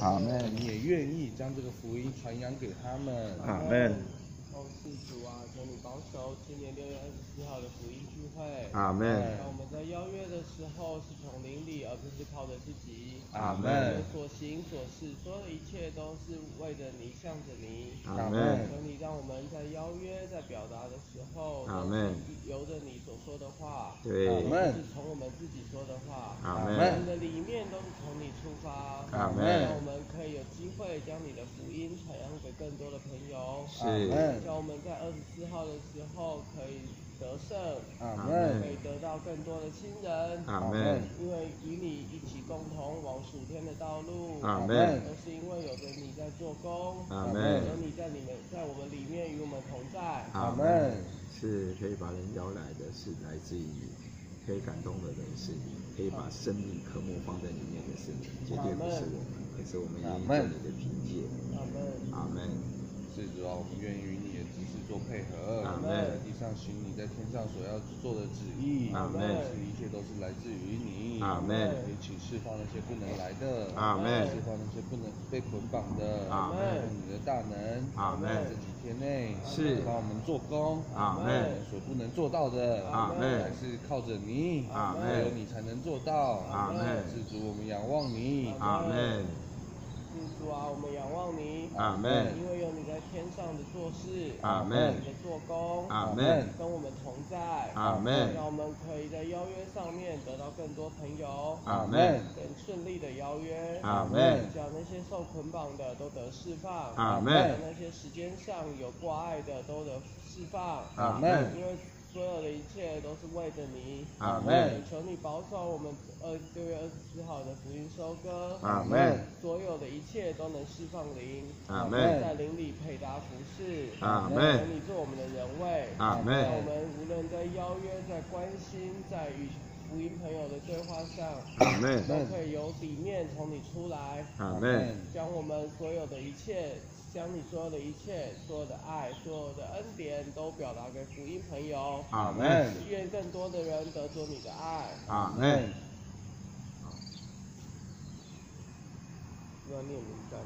阿门。你也愿意将这个福音传扬给他们。阿门。哦，是主啊，求你保守今年六月二十四号的福音聚会。阿门。让我们在邀约的时候是从灵里，而不是靠着自己。阿门我们所行所事，所有的一切都是为着你，向着你。阿门求你让我们在邀约、在表达的时候，阿门由着你所说的话，对不阿门是从我们自己说的话。阿我们门。的里面都是从你出发，阿门让我们可以有机会将你的福音传扬给更多的朋友。是。让我们在二十四号的时候可以得胜，阿门门可以得到更多的亲人，阿门。因为与你一起共同往属天的道路，阿门。都是因为有着你在做工，阿门有你在里面，在我们里面与我们同在。阿门是可以把人邀来的，是来自于你；可以感动的人是你；可以把生命科目放在里面的是你，绝对不是我们，可是我们愿意做你的凭借。阿门。阿门。是主啊，我们愿意与你的指示做配合，阿门在地上行你在天上所要做的旨意，阿门是一切都是来自于你，阿门也请释放那些不能来的，阿门释放那些不能被捆绑的，阿门用你的大能，阿门在这几天内是。帮我们做工，阿门所不能做到的，阿门还是靠着你，阿门只有你才能做到，阿门是主，我们仰望你，阿门。是主啊，我们仰望你，阿门。因为有你在天上的做事，阿门。你的做工，阿门。跟我们同在，阿门。让我们可以在邀约上面得到更多朋友，阿门。更顺利的邀约，阿门。叫那些受捆绑的都得释放，阿门。那些时间上有挂碍的都得释放，阿门。因为所有的一切都是为着你，阿门求你保守我们二六月二十四号的福音收割，阿门所有的一切都能释放灵，阿门在灵里配搭服饰，阿门求你做我们的人位，阿门让我们无论在邀约、在关心、在与福音朋友的对话上，阿门都可以由里面从你出来，阿门将我们所有的一切，将你所有的一切、所有的爱、所有的恩典都表达给福音朋友。阿门。愿更多的人得着你的爱。阿门。要念名单。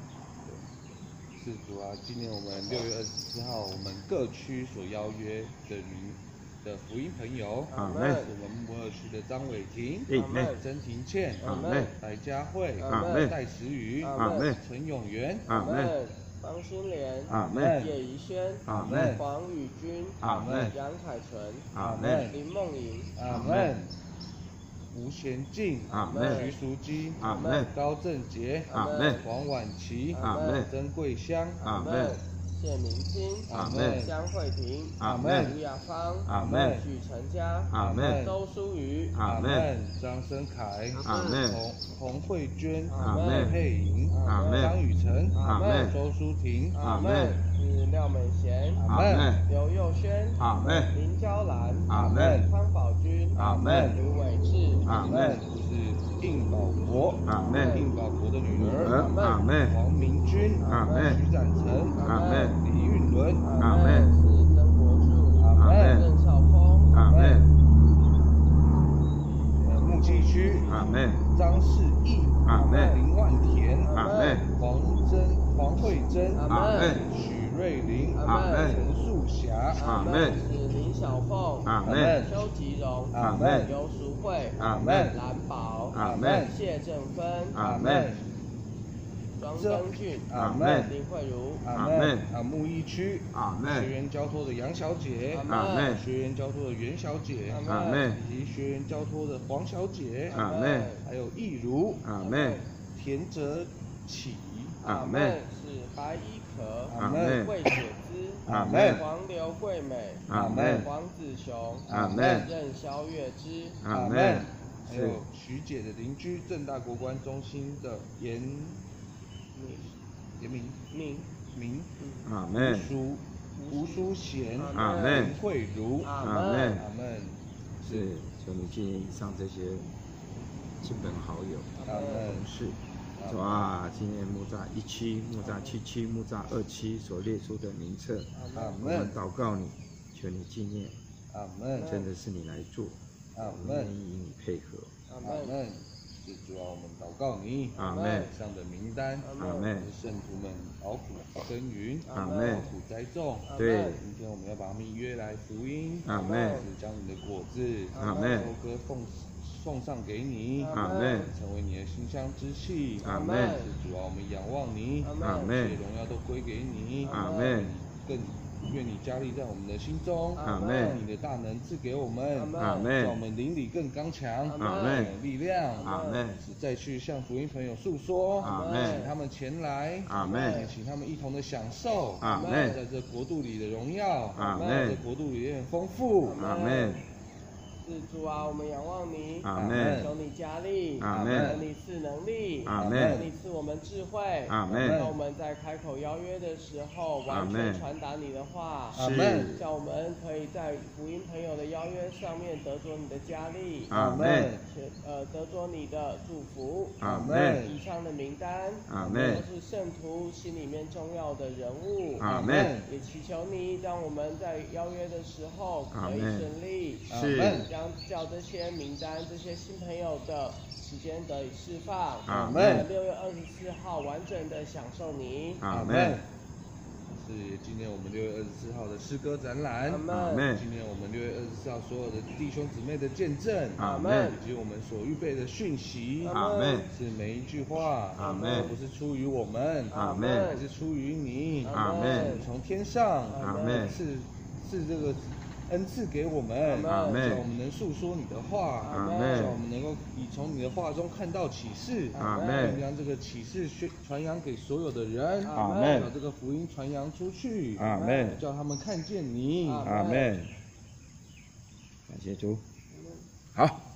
是主啊，今年我们六月二十四号，我们各区所邀约的民的福音朋友，阿门。是我们摩尔区的张伟霆、阿门曾庭倩、阿门。白佳慧、阿门。戴慈宇、阿门。陈永元、阿门方心莲。阿门叶宜轩。阿门黄宇君。阿门杨凯纯。阿门林梦莹。阿门。吴贤静、阿门徐淑基、阿门高正杰、阿门黄婉琪、阿门曾桂香、阿门谢明星。阿门江慧婷。阿门吴雅芳。阿门许成佳。阿门周淑瑜。阿门张生凯、阿门洪洪慧娟、阿门佩莹、阿门张雨晨、阿门周淑婷、阿妹。是廖美贤。阿妹。刘佑轩。阿妹。林娇兰。阿妹；汤宝君。阿妹；卢伟志。阿妹。是应宝国、阿妹。应宝国的女儿、阿妹。黄明君、阿妹。徐展成、阿妹。李韵伦、阿妹。是曾国柱。阿门任少峰。阿门呃木器区、阿门张世义、阿门林万田、阿门黄真、黄慧珍、阿阿门许瑞玲、阿门陈素霞、阿门是林小凤。阿门邱吉荣。阿门刘淑慧。阿门蓝宝。阿门谢正芬。阿门庄登俊。阿门林慧茹。阿门啊木一区。阿学门员交托的杨小姐，阿门学员交托的袁小姐，阿门以及学员交托的黄小姐，阿门还有易如、阿门田泽启、阿门是白衣可。阿门魏雪芝。阿门黄刘桂美。阿门黄子雄。阿门任萧月之。阿门还有徐姐的邻居正大国关中心的严严明。明。明、阿门淑吴淑贤、阿门林慧茹，阿阿门门。阿门，是求你纪念以上这些亲朋好友、同事。主啊，今年木栅一期、木栅七期、木栅二期所列出的名册，我们，祷告你，求你纪念，阿门，真的是你来做，阿我们愿门，意与你配合。阿阿门。主啊，我们祷告你，阿门。上的名单，阿门。圣徒们劳苦耕耘，阿门。劳苦栽种，对。今天我们要把他们约来福音，阿门。是将你的果子，阿门。收割奉送上给你，阿门。成为你的馨香之气，阿门。是主啊，我们仰望你，阿门。荣耀都归给你，阿门。更愿你加力在我们的心中，阿门。你的大能赐给我们，阿门。让我们灵里更刚强，阿门。有力量，阿门。是再去向福音朋友诉说，阿门。请他们前来，阿门。请他们一同的享受，阿门。在这国度里的荣耀，阿门。在这国度里面丰富，阿门是主啊，我们仰望你，阿门。求你加力，阿门。求你赐能力，阿门。求你赐我们智慧，阿门。让我们在开口邀约的时候，完全传达你的话，阿门。叫我们可以在福音朋友的邀约上面得着你的加力，阿门。且呃得着你的祝福，阿门。以上的名单，阿门。都是圣徒心里面重要的人物，阿门。也祈求你让我们在邀约的时候可以顺利，是将叫这些名单、这些新朋友的时间得以释放。阿门六月二十四号完整的享受你。阿门是今年我们六月二十四号的诗歌展览，阿门。今年我们六月二十四号所有的弟兄姊妹的见证，阿门。以及我们所预备的讯息，阿门。是每一句话，阿门。不是出于我们，阿门。是出于你，阿门。从天上阿门。是是这个恩赐给我们，阿门。叫我们能诉说你的话，阿门。叫我们能够以从你的话中看到启示，阿门。并将这个启示宣传扬给所有的人，阿门。把这个福音传扬出去，阿门。叫他们看见你，阿阿门，感谢主，好。